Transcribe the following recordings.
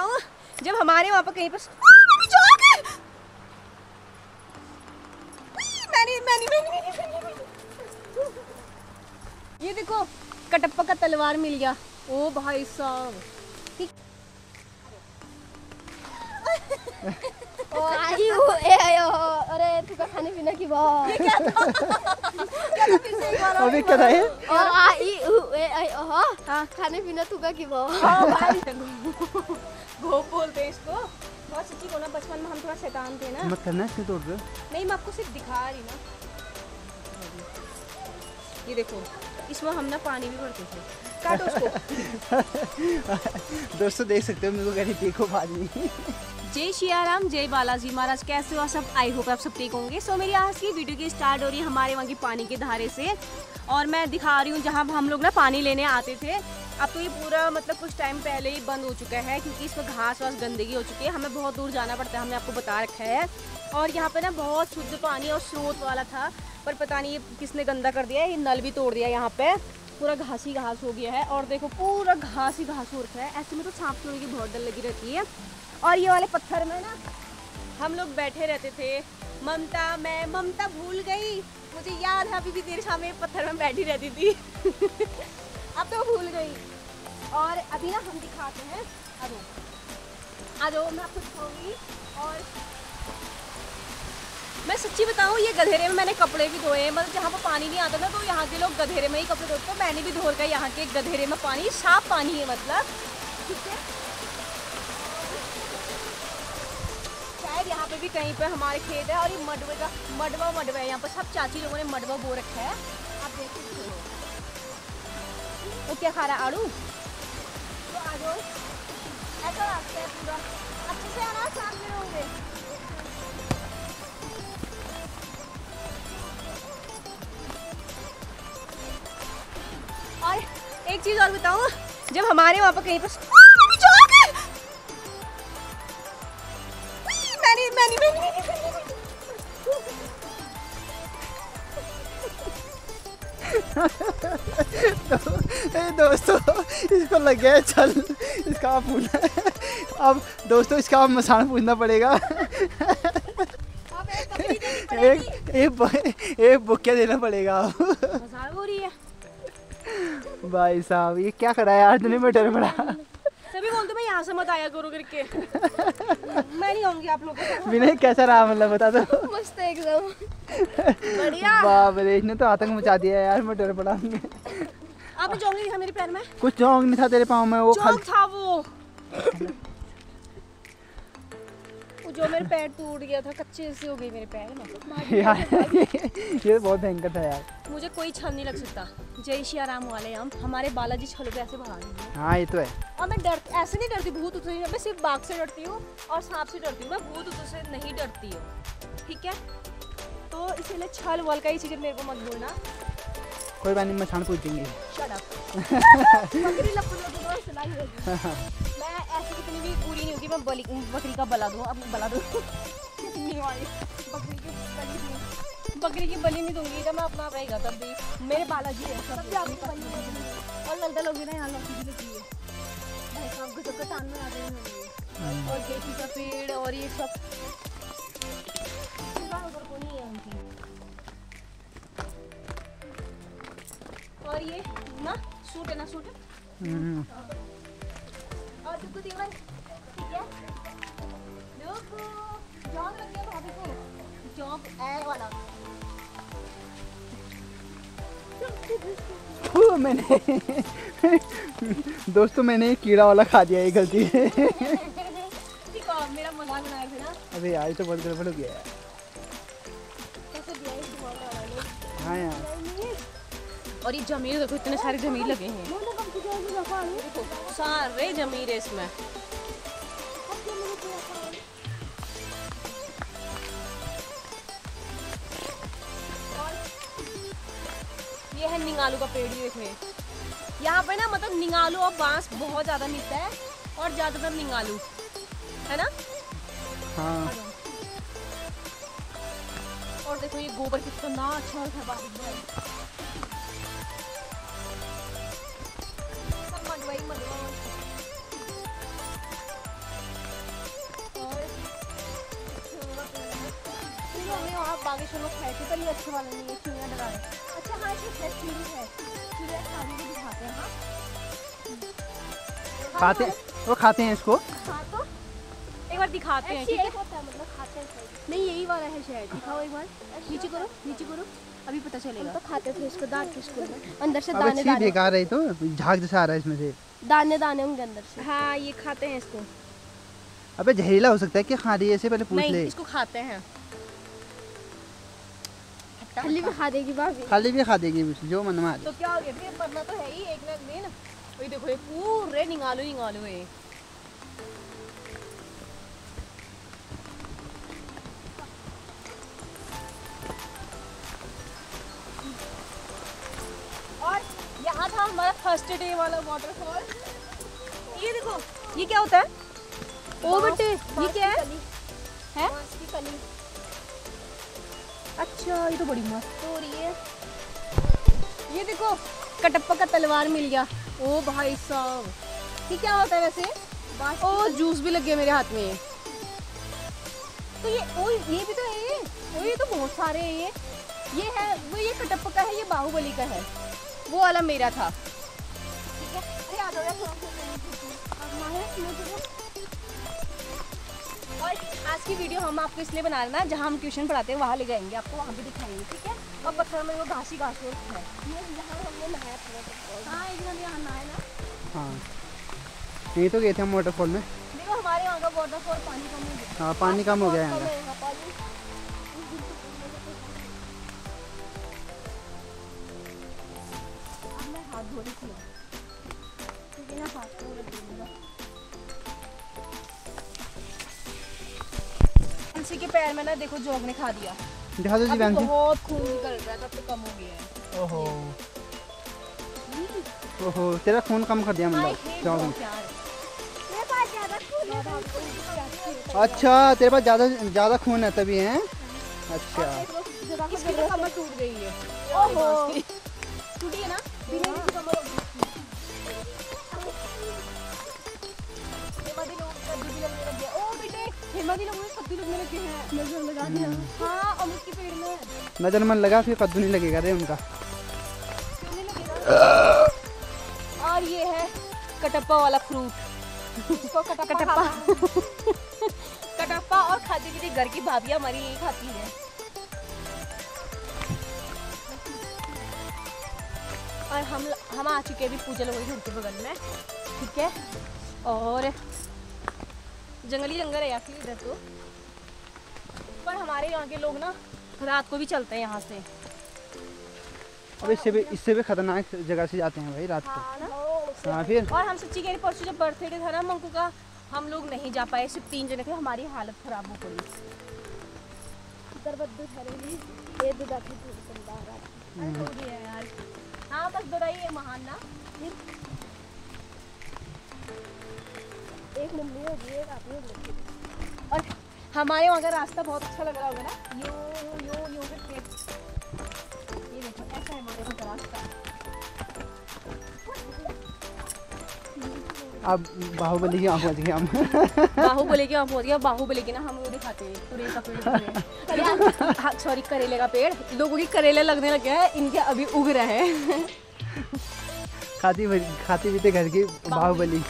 बताऊँ? जब हमारे वहाँ पर कहीं पर ये देखो, कटप्पा का तलवार मिल गया। ओ भाई साहब। ओ आई वो ए आयो अरे तू का खाने पीने की बात अभी क्या था ये ओ आई उ ए ओ हाँ खाने पीने तू का की बात हाँ भाई घोप बोलते हैं इसको बहुत सच्ची को ना बचपन में हम थोड़ा शैतान थे ना मत करना इसमें तोड़ दो नहीं मैं आपको सिर्फ़ दिखा रही ना ये देखो इसमें हम ना पानी भी भरते थे काटो उसको दोस्तों देख सकते हो मेरे को कहीं देखो पानी जय शियाराम, जय बालाजी। महाराज, कैसे हो सब? आई होप आप सब ठीक होंगे। सो मेरी आज की वीडियो की स्टार्ट हो रही है हमारे वहाँ की पानी के धारे से। और मैं दिखा रही हूँ जहाँ हम लोग ना पानी लेने आते थे। अब तो ये पूरा मतलब कुछ टाइम पहले ही बंद हो चुका है क्योंकि इसमें घास वास गंदगी हो चुकी है। हमें बहुत दूर जाना पड़ता है, हमने आपको बता रखा है। और यहाँ पे ना बहुत शुद्ध पानी और स्रोत वाला था, पर पता नहीं ये किसने गंदा कर दिया ये नल भी तोड़ दिया यहाँ पे। पूरा घास ही घास हो गया है। और देखो, पूरा घास ही घास हो रखा है। ऐसे में तो सांप चोरी की बहुत डर लगी रहती है। और ये वाले पत्थर में ना, हम लोग बैठे रहते थे। ममता, मैं, ममता भूल गई। मुझे याद है, अभी भी तेरे सामने पत्थर में बैठी रहती थी। अब तो भूल गई। और अभी ना हम दिखाते हैं। अरे जाओ मैं आपको दिखाऊँगी। और मैं सच्ची बताऊँ, ये गधेरे में मैंने कपड़े भी धोए हैं। मतलब जहाँ पर पानी नहीं आता ना तो यहाँ के लोग गधेरे में ही कपड़े धोते तो मैंने भी धो रखा है। यहाँ के गधेरे में पानी, साफ़ पानी है मतलब। ठीक है? शायद यहाँ पे भी कहीं पे हमारे खेत है और ये मडवे का, मडवा मडवा है। यहाँ पर सब चाची लोगों ने मडवा बो रखा है। आप देख सकते हो। वो क्या खा रहा है आड़ू तो ऐसा रास्ता है पूरा। अच्छे से आना सामने होंगे और एक चीज़ और बताऊँ, जब हमारे वहाँ पर कहीं पर मैंने मैंने मैंने ए दोस्तों इसको लग गया है चल इसका आप पूछना अब दोस्तों इसका आप मसान पूछना पड़ेगा। एक एक एक बुक्या देना पड़ेगा। भाई साहब ये क्या करा यार? तूने मैं डर पड़ा। तभी बोलते मैं यहाँ से मत आया करो करके। आऊँगी आप लोगों विनय कैसा रहा मतलब बता दो। मस्त एकदम। बढ़िया। बाप रे इसने तो आतंक मचा दिया यार मैं डर पड़ा आपने जोंग नहीं था मेरे पैर में। कुछ जोंग नहीं था तेरे पाँव में वो जोंग था वो। जो मेरे पैर टूट गया था कच्चे से हो गई मेरे पैर में यार ये तो बहुत भयंकर था यार। मुझे कोई छल नहीं लग सकता। जय श्री राम वाले हम हमारे बालाजी छलों पे ऐसे भगा हाँ। ये तो है। और मैं डर ऐसे नहीं डरती भूत उत से मैं सिर्फ़ बाघ से डरती हूँ और सांप से डरती हूँ। मैं भूत उत से नहीं डरती हूँ। ठीक है? तो इसीलिए छल वल का ही चीज़ मेरे को मत बोलना कोई बात नहीं पूछ मैं ऐसी कितनी भी पूरी नहीं होगी मैं बलि बकरी का बला दूँ अब बला दूँ। बकरी की बलि दूँ बकरी की बलि नहीं दूँगी जब मैं अपना रहेगा तब भी। मेरे बालाजी है सब। और ललदल होगी ना यहाँ लौकी भी लगी है। हैं। और का पेड़ और ये सब। और ये ना सूट है ना सूट? हम्म, और दीवन ठीक है? जॉब लग गया भाभी को। जॉब ए वाला। मैंने दोस्तों मैंने कीड़ा वाला खा दिया ये गलती। है मेरा मज़ाक बनाया थे ना अबे यार तो बहुत गड़बड़ हो गया यार। हाँ यार। और ये जमीर देखो इतने सारे जमीर लगे हैं। सारे जमीर है इसमें। ये है निंगालू का पेड़ ये देखो। यहाँ पे ना मतलब निंगालू और बाँस बहुत ज़्यादा मिलता है और ज़्यादातर निंगालू। है ना? हाँ। और देखो ये गोबर कितना अच्छा है हम बागेश्वर में पर ये अच्छे वाला नहीं है चिड़िया डरा अच्छा हाँ इसमें फ्रेश चिड़ी है। चिड़िया खाने को दिखाते हैं हाँ। खाते वो खाते हैं इसको? हाँ तो एक बार दिखाते हैं ठीक है? मतलब खाते हैं नहीं यही वाला है शायद। दिखाओ एक बार। नीचे करो नीचे करो। अभी पता चलेगा। तो खाते थे इसको दांत के स्कूल में। अंदर से दाने दाने। बेकार है तो झाग जैसा आ रहा है इसमें से। दाने दाने होंगे अंदर से। हाँ ये खाते हैं इसको। अबे जहरीला हो सकता है कि खा रही है? ऐसे पहले पूछ नहीं ले। इसको खाते हैं। खली भी खा देगी भाभी। खाली भी खा देगी जो मन में तो क्या हो गया फिर मरना तो है ही एक ना एक दिन। वही देखो ये पूरे निकालो निकालो ये। और यहाँ था हमारा फ़र्स्ट डे वाला वाटरफॉल ये देखो ये क्या होता है? ओ बेटे ये क्या है? है? की कली। अच्छा ये तो बड़ी मस्त हो रही है ये देखो कटप्पा का तलवार मिल गया ओ भाई साहब ये क्या होता है वैसे ओ जूस भी लग गया मेरे हाथ में तो ये ओ ये भी तो है ये ओ ये तो बहुत सारे हैं ये ये है वो ये कटप्पा का है ये बाहुबली का है वो वाला मेरा था ठीक है अरे आ जाओ और आज की वीडियो हम आपको इसलिए बना रहे हैं ना जहाँ हम ट्यूशन पढ़ाते हैं वहाँ ले जाएँगे आपको वहाँ भी दिखाएँगे ठीक है? और पत्थर में वो घासी घास है। यहाँ हमने नहाया था हाँ एक यहाँ नहाए ना। हाँ। ये तो गए थे हम वाटरफॉल में। देखो हमारे वहाँ का वाटरफॉल पानी कम हो गया। हाँ पानी कम हो गया यहाँ यहाँ हाथ धो रही थी। हाथ तुलसी के पैर में ना देखो जोग ने खा दिया। दिखा दो जी जी। बहुत खून निकल रहा है तब तो कम हो गया है। ओहो। ओहो तेरा खून कम कर दिया मतलब जाओ dog मेरे पास ज़्यादा खून है अच्छा तेरे पास ज़्यादा ज़्यादा खून है तभी हैं? अच्छा। इसकी तो कमर टूट गई है। ओहो। टूटी है ना? बिना किसी कमर हो। गई लोग कद्दू भी लगने लग गया। ओ बेटे कद्दू लगने लगे हैं नज़र लगा दिया हाँ अमृत के पेड़ में नज़र मन लगा फिर कद्दू नहीं लगेगा रे उनका। और ये है कटप्पा वाला फ्रूट। इसको कटप्पा कटप्पा। और खाती पीती घर की भाभियाँ हमारी यही खाती है। और हम हम आ चुके हैं अभी पूजा लोगों के घर के बगल में ठीक है? और जंगली जंगल है या फिर इधर तो। पर हमारे यहाँ के लोग ना रात को भी चलते हैं यहाँ से। अब इससे भी इससे भी खतरनाक जगह से जाते हैं भाई रात को। हाँ हाँ फिर? और हम सच्ची कह रही परसों जब बर्थडे था ना मंकू का हम लोग नहीं जा पाए सिर्फ़ तीन जने थे हमारी हालत खराब हो गई। हो गया यार। हाँ बस दोराई है महान ना। एक मम्मी होगी एक आप होगी और हमारे वहाँ का रास्ता बहुत अच्छा लग रहा होगा ना? यो यो यो करके ये देखो ऐसा है हमारे वहाँ का रास्ता। अब बाहुबली की आँख बच गई हम बाहुबली की आप हो गया बाहुबली की ना हम वो दिखाते हैं तुरई का पेड़ हाँ। सॉरी करेले का पेड़। लोगों की करेले लगने लग लगे हैं इनके अभी उग रहे हैं। खाती खाती पीते घर की बाहुबली।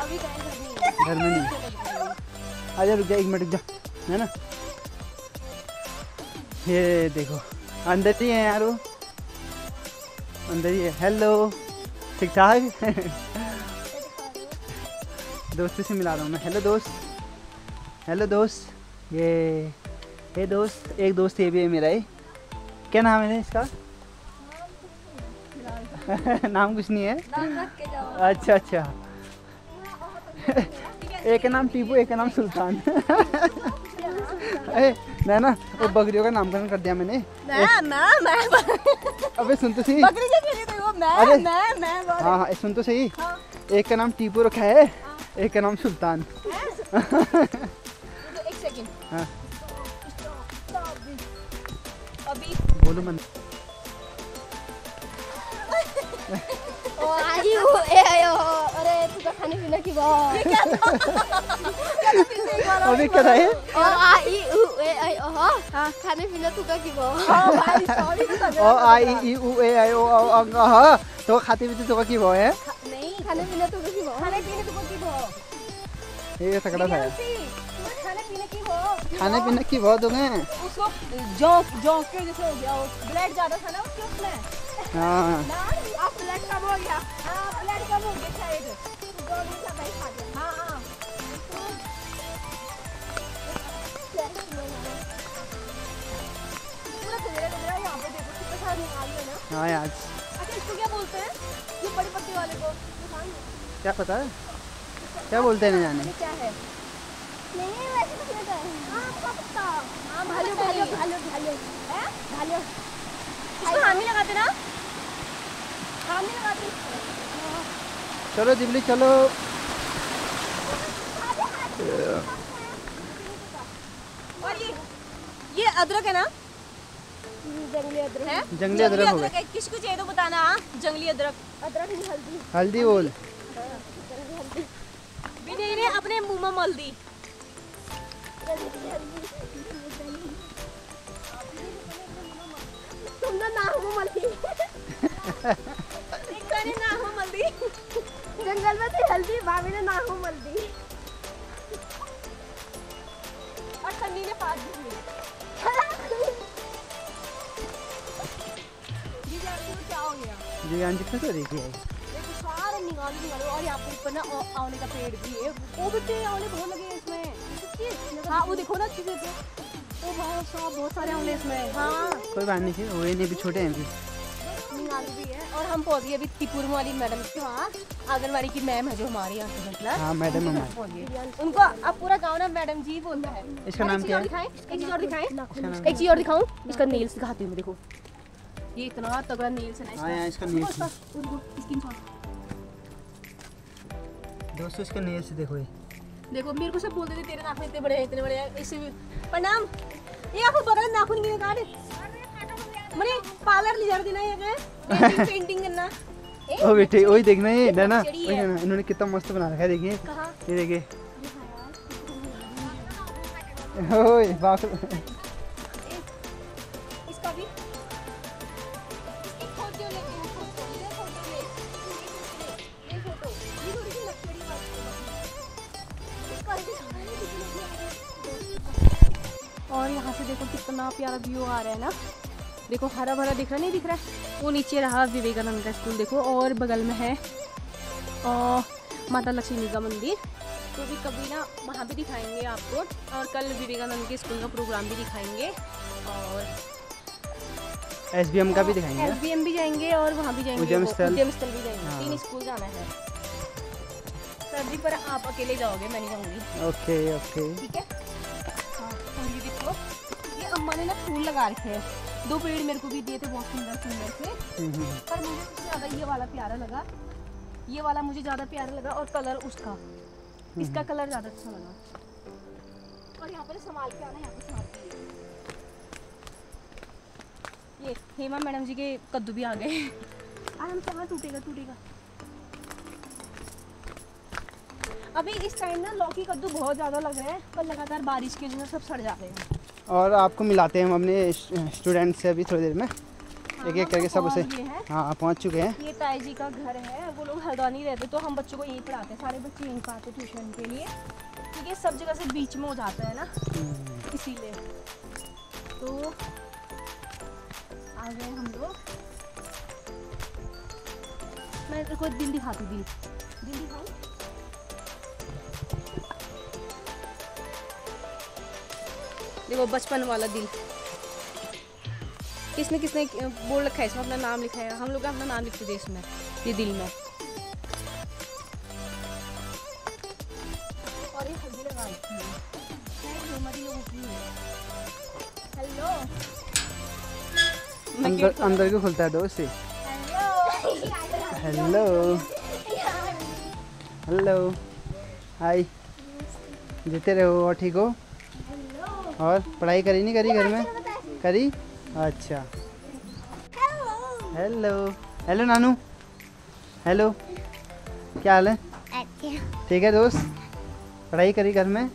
अभी गए घर में नहीं। आजा रुक जा एक मिनट रुक जा। है ना? ये देखो अंदर ही है यार वो। अंदर ही है। हेलो ठीक ठाक? दोस्त से मिला रहा हूँ मैं। हेलो दोस्त। हेलो दोस्त। ये ये दोस्त एक दोस्त ये भी है मेरा ही क्या नाम है इसका? नाम कुछ नहीं है। अच्छा अच्छा। एक का नाम टीपू एक का नाम सुल्तान ए मैं ना वो बकरियों का नामकरण कर दिया मैंने मैं मैं मैं अबे सुन तो सही बकरी तो वो मैं अरे। मैं मैं हाँ हाँ सुन तो सही हाँ। एक का नाम टीपू रखा है एक का नाम सुल्तान तो एक सेकंड हाँ बोलो मन अभी क्या था ये ओ आई उ ए आई ओ हाँ। खाने पीने तू का की बो? हाँ भाई सॉरी ओ आई उ ए आई ओ अंग ह तो खाते पीते तो की भो है? नहीं। खाने पीने तू का की बो? खाने पीने तो की भो ये तकड़ा था। खाने पीने की भो खाने पीने की भो तुम्हें उसको जौक जौक के जैसे हो गया ब्लड ज़्यादा था ना उसके उसमें? हाँ। अब ब्लड कम हो गया। हाँ ब्लड कम हो गया शायद। है यार। अच्छा इसको क्या बोलते हैं? ये बड़ी पत्ती वाले को। क्या पता? है क्या बोलते हैं न जाने? क्या है? नहीं वैसे कुछ नहीं कर हाँ? पत्ता। हाँ भालू भालू। भालू भालू। है? भालू। इसको हामी लगाते ना हामी लगाते चलो जिबली चलो। और ये ये अदरक है ना? जंगली अदरक। जंगली अदरक। किसको चाहिए तो बताना हाँ? जंगली अदरक। अदरक हल्दी। हल्दी बोल। हल्दी विनय ने अपने मुँह में मल दी। हल्दी तुमने नाम मल दी। एक मैंने ना मल दी। जंगल में थी हल्दी भाभी ने नाम मल दी। और सन्नी ने पास दी क्या हो गया हाँ जी तो देखिए देखो सारे निकालो निकालो। और यहाँ पे ऊपर ना आंवले का पेड़ भी है। वो भी पेड़ आंवले बहुत लगे हैं इसमें। हाँ वो देखो ना अच्छी से ओ भाई साहब बहुत सारे आंवले इसमें। हाँ। कोई बात नहीं है वही नहीं भी छोटे हैं निकालू भी है। और हम पहुँच गए अभी वाली मैडम के वहाँ। आंगनबाड़ी की मैम है जो हमारे यहाँ से मतलब। हाँ मैडम हमारे। उनको अब पूरा गाँव ना मैडम जी बोलता है। इसका नाम क्या है? एक चीज़ और दिखाएँ। एक चीज़ और दिखाऊँ इसका नेल्स दिखाती हूँ देखो। ये इतना तगड़ा नेल्स है ना हाँ इसका नेल्स स्किन शॉट दोस्तों इसका नेल से देखो ये। देखो मेरे को सब बोलते थे तेरे नाखून इतने बड़े हैं इतने बड़े हैं। इसे प्रणाम। ये आपको बगल नाखून की काट मने पार्लर ले जा रही ना ये पेंटिंग पेंटिंग करना। ओ बेटे वही देखना ये ना है। ना इन्होंने कितना मस्त बना रखा है देखिए। ये देखिए। ओए बाप और यहाँ से देखो कितना प्यारा व्यू आ रहा है ना। देखो हरा भरा दिख रहा नहीं दिख रहा है? वो नीचे रहा विवेकानंद का स्कूल देखो और बगल में है। और माता लक्ष्मी का मंदिर तो भी कभी ना वहाँ भी दिखाएँगे आपको। और कल विवेकानंद के स्कूल का प्रोग्राम भी दिखाएँगे। और एसबीएम का भी दिखाएँगे एस बी एम भी जाएँगे और वहाँ भी जाएँगे। उद्यम स्थल। भी जाएँगे। हाँ। तीन स्कूल जाना है। सर्दी पर आप अकेले जाओगे मैं नहीं जाऊँगी। Okay okay. ठीक है हाँ? देखो ये अम्मा ने ना फूल लगा रखे हैं। दो पेड़ मेरे को भी दिए थे, बहुत सुंदर सुंदर से। पर मुझे ज़्यादा ये वाला प्यारा लगा। ये वाला मुझे ज़्यादा प्यारा लगा और कलर उसका। इसका कलर ज़्यादा अच्छा लगा। और यहाँ पर संभाल के आना, यहाँ पर संभाल ये हेमा मैडम जी के कद्दू भी आ गए। आराम से हाँ टूटेगा टूटेगा। अभी इस टाइम ना लौकी कद्दू बहुत ज़्यादा लग रहे हैं पर लगातार बारिश के वजह सब सड़ जाते हैं। और आपको मिलाते हैं हम अपने स्टूडेंट से अभी थोड़ी देर में। एक एक करके सब उसे है। हाँ पहुँच चुके हैं। ये ताई जी का घर है वो लोग हल्द्वानी रहते तो हम बच्चों को यहीं पढ़ाते हैं सारे बच्चे यहीं पर आते ट्यूशन के लिए। क्योंकि सब जगह से बीच में हो जाता है ना हम्म, इसीलिए। तो आ गए हम लोग। मैं तेरे को दिल दिखाती दिल दिल दिखाऊँ? देखो बचपन वाला दिल। किसने किसने बोर्ड रखा है इसमें अपना नाम लिखा है। हम लोग अपना नाम लिखते थे इसमें ये दिल में। और ये हल्दी है है हेलो। अंदर क्यों अंदर क्यों खुलता है दोस्त हेलो। हेलो। हाय। जीते रहो और ठीक हो? और पढ़ाई करी नहीं करी घर में? करी? अच्छा। हेलो हेलो नानू। हेलो क्या हाल है? ठीक है दोस्त। पढ़ाई करी घर में?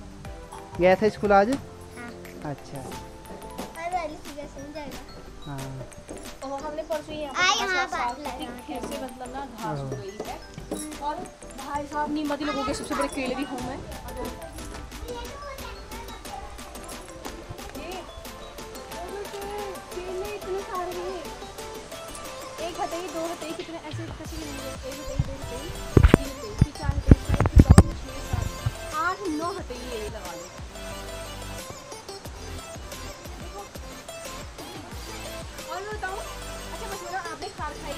गया था स्कूल आज? अच्छा। सही जाएगा। हाँ। हमने परसों ही है। कैसे मतलब ना घास हो। गई है। और भाई साहब नीमती लोगों के सबसे बड़े केले भी हूँ मैं सारे हैं। एक दो हथेली कितने ऐसे एक दो तीन चार छः सात आठ नौ ये लगा लो। अच्छा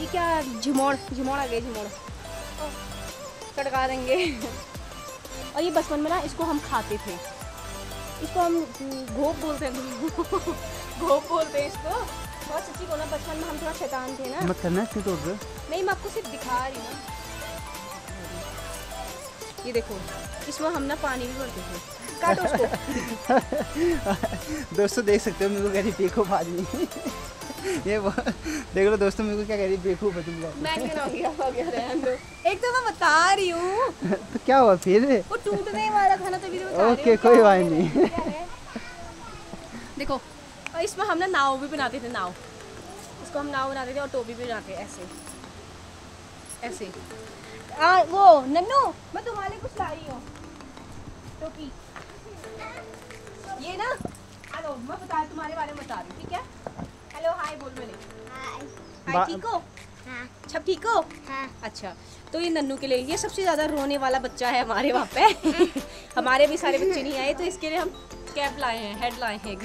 ये क्या झिमोड़ झिमोड़ आ गए झिमोड़। चटका देंगे। और ये बचपन में ना इसको हम खाते थे। इसको हम हम्म, घोप बोलते हैं। घोप बोलते हैं इसको बहुत सच्ची बोला बचपन में हम थोड़ा शैतान थे ना। मत करना इसके तोड़ दो नहीं मैं आपको सिर्फ़ दिखा रही हूँ ये देखो इसमें हम ना पानी भी भरते थे। काटो उसको। दोस्तों देख सकते हो मेरे को कह रही बेवकूफ़ आदमी। ये वो देख लो दोस्तों मेरे को क्या कह रही बेवकूफ़ है तुम लोग। मैं एक तो मैं बता रही हूँ। तो क्या हुआ फिर? वो टूटने वाला था ना तभी तो बता रही ओके, कोई बात नहीं। देखो और इसमें हम ना नाव भी बनाते थे नाव। इसको हम नाव बनाते थे और टोपी भी बनाते ऐसे। ऐसे। आ वो नन्नू मैं तुम्हारे कुछ ला रही हूँ। टोपी। ये ना हेलो मैं बता तुम्हारे बारे में बता रही ठीक है? हेलो हाय बोल मैंने हाय। हाय ठीक हो? हाँ। सब ठीक हो? हाँ। अच्छा तो ये नन्नू के लिए ये सबसे ज़्यादा रोने वाला बच्चा है हमारे वहाँ पे। हमारे भी सारे बच्चे नहीं आए तो इसके लिए हम कैप लाए हैं हेड लाए हैं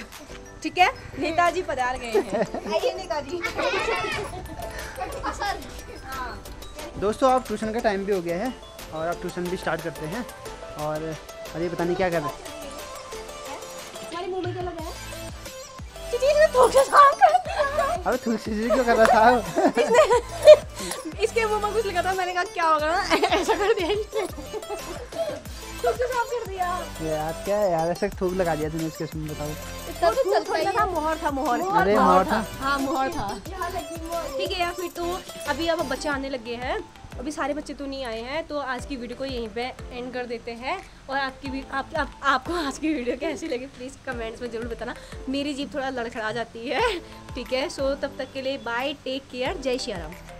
ठीक है? नेताजी पधार गए हैं। नेताजी। हाँ दोस्तों अब ट्यूशन का टाइम भी हो गया है और अब ट्यूशन भी स्टार्ट करते हैं। और अरे पता नहीं क्या कर रहे हैं। है? दिया। अबे तुलसी जी क्यों कर रहा था इसने इसके मुँह में कुछ लगा था मैंने कहा क्या होगा? ना ऐसा कर दिया यार क्या यार ऐसा थूक लगा दिया तूने इसके सुन बताओ तो चल थोड़ा था मोहर था मोहर। अरे मोहर था। हाँ मोहर था। ठीक है यार फिर तो अभी अब बच्चे आने लगे हैं। अभी सारे बच्चे तो नहीं आए हैं तो आज की वीडियो को यहीं पे एंड कर देते हैं। और आपकी भी आप, आप आपको आज की वीडियो कैसी लगी प्लीज़ कमेंट्स में ज़रूर बताना। मेरी जीप थोड़ा लड़खड़ा जाती है। ठीक है सो तब तक के लिए बाय टेक केयर जय श्री राम।